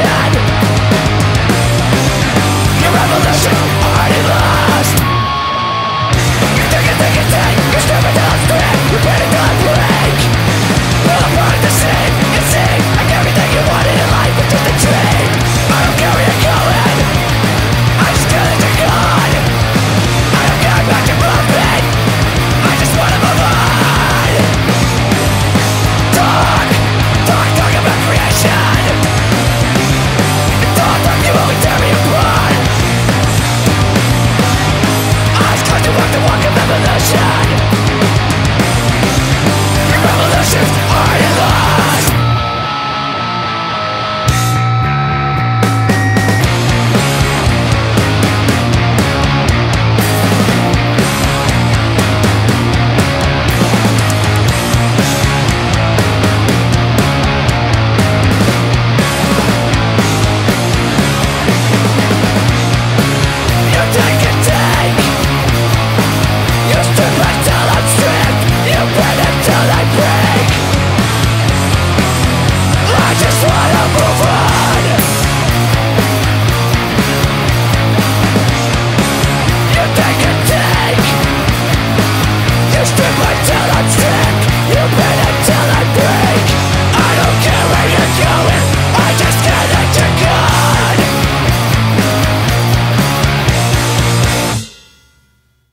Nation